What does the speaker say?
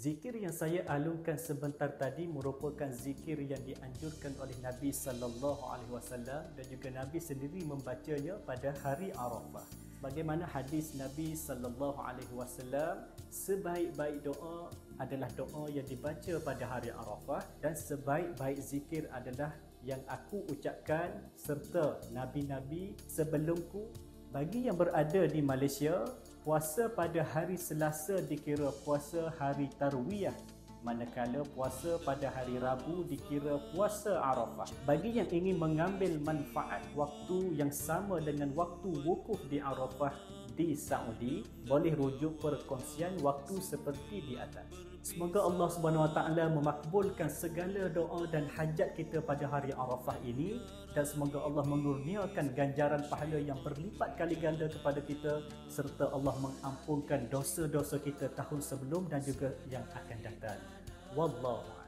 Zikir yang saya alungkan sebentar tadi merupakan zikir yang dianjurkan oleh Nabi sallallahu alaihi wasallam dan juga Nabi sendiri membacanya pada hari Arafah. Bagaimana hadis Nabi sallallahu alaihi wasallam sebaik-baik doa adalah doa yang dibaca pada hari Arafah dan sebaik-baik zikir adalah yang aku ucapkan serta nabi-nabi sebelumku bagi yang berada di Malaysia puasa pada hari Selasa dikira puasa hari Tarwiyah manakala puasa pada hari Rabu dikira puasa Arafah. Bagi yang ingin mengambil manfaat waktu yang sama dengan waktu wukuf di Arafah di Saudi, boleh rujuk perkongsian waktu seperti di atas. Semoga Allah Subhanahu Wa Taala memakbulkan segala doa dan hajat kita pada hari Arafah ini dan semoga Allah mengurniakan ganjaran pahala yang berlipat kali ganda kepada kita serta Allah mengampunkan dosa-dosa kita tahun sebelum dan juga yang akan datang. Wallahu